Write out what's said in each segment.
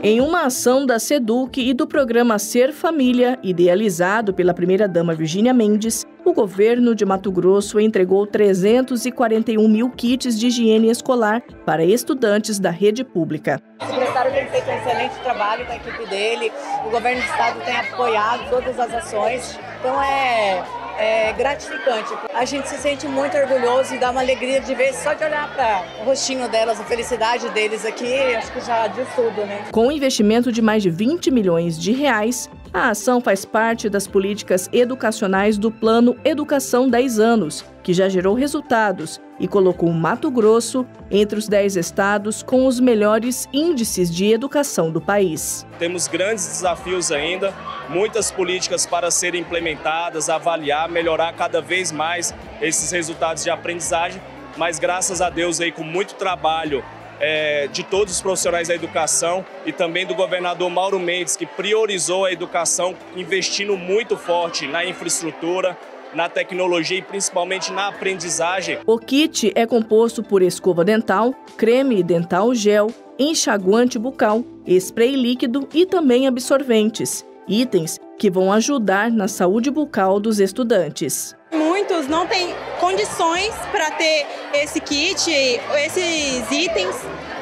Em uma ação da SEDUC e do programa Ser Família, idealizado pela primeira-dama Virgínia Mendes, o governo de Mato Grosso entregou 341 mil kits de higiene escolar para estudantes da rede pública. O secretário tem feito um excelente trabalho com a equipe dele, o governo do estado tem apoiado todas as ações, então é é gratificante. A gente se sente muito orgulhoso e dá uma alegria de ver, só de olhar para o rostinho delas, a felicidade deles aqui, acho que já diz tudo, né? Com um investimento de mais de 20 milhões de reais, a ação faz parte das políticas educacionais do Plano Educação 10 anos, que já gerou resultados e colocou Mato Grosso entre os 10 estados com os melhores índices de educação do país. Temos grandes desafios ainda, muitas políticas para serem implementadas, avaliar, melhorar cada vez mais esses resultados de aprendizagem, mas graças a Deus aí com muito trabalho é, de todos os profissionais da educação e também do governador Mauro Mendes, que priorizou a educação, investindo muito forte na infraestrutura, na tecnologia e principalmente na aprendizagem. O kit é composto por escova dental, creme dental gel, enxaguante bucal, spray líquido e também absorventes, itens que vão ajudar na saúde bucal dos estudantes. Muitos não têm condições para ter esse kit, esses itens.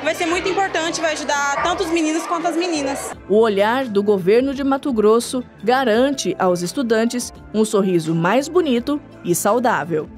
Vai ser muito importante, vai ajudar tanto os meninos quanto as meninas. O olhar do governo de Mato Grosso garante aos estudantes um sorriso mais bonito e saudável.